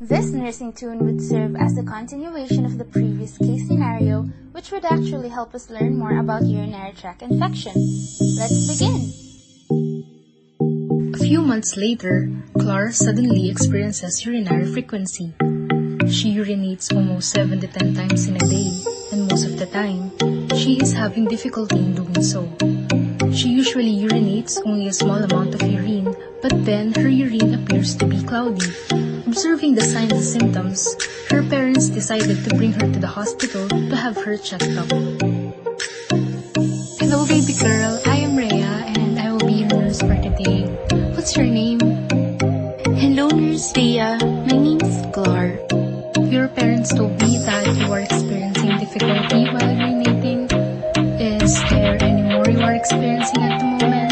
This nursing toon would serve as a continuation of the previous case scenario, which would actually help us learn more about urinary tract infection. Let's begin! A few months later, Clara suddenly experiences urinary frequency. She urinates almost 7 to 10 times in a day, and most of the time, she is having difficulty in doing so. She usually urinates only a small amount of urine, but then her urine appears to be cloudy. Observing the signs and symptoms, her parents decided to bring her to the hospital to have her checked up. Hello baby girl, I am Rhea and I will be your nurse for today. What's your name? Hello Nurse Rhea, my name is Clar. Your parents told me that you are experiencing difficulty while urinating. Is there any more you are experiencing at the moment?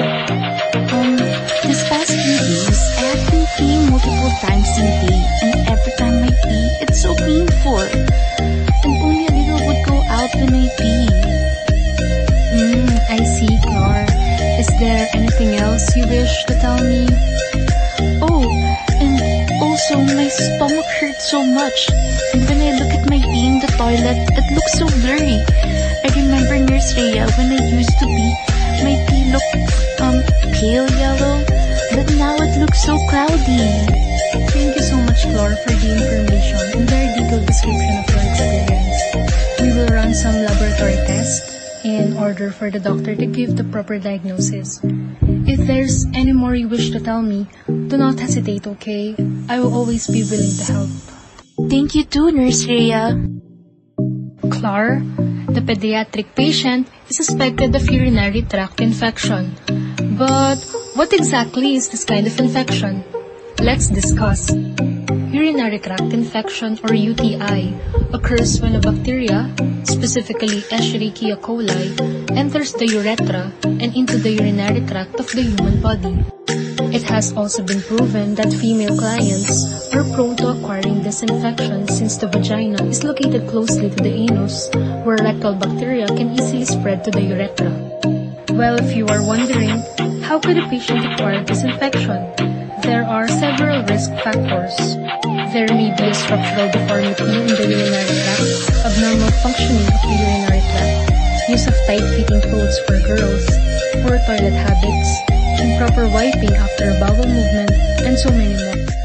Else you wish to tell me? Oh, and also my stomach hurts so much. And when I look at my pee in the toilet, it looks so blurry. I remember Nurse Rhea when I used to pee, my pee looked, um, pale yellow. But now it looks so cloudy. Thank you so much, Clar, for the information and very detailed description of your experience. We will run some laboratory tests in order for the doctor to give the proper diagnosis. If there's any more you wish to tell me, do not hesitate, okay? I will always be willing to help. Thank you too, Nurse Rhea. Clar, the pediatric patient is suspected of urinary tract infection. But what exactly is this kind of infection? Let's discuss. Urinary tract infection or UTI occurs when a bacteria, specifically Escherichia coli, enters the urethra and into the urinary tract of the human body. It has also been proven that female clients are prone to acquiring this infection since the vagina is located closely to the anus, where rectal bacteria can easily spread to the urethra. Well, if you are wondering, how could a patient acquire this infection? There are several risk factors. There may be a structural deformity in the urinary tract, abnormal functioning of the urinary tract, use of tight-fitting clothes for girls, poor toilet habits, improper wiping after bowel movement, and so many more.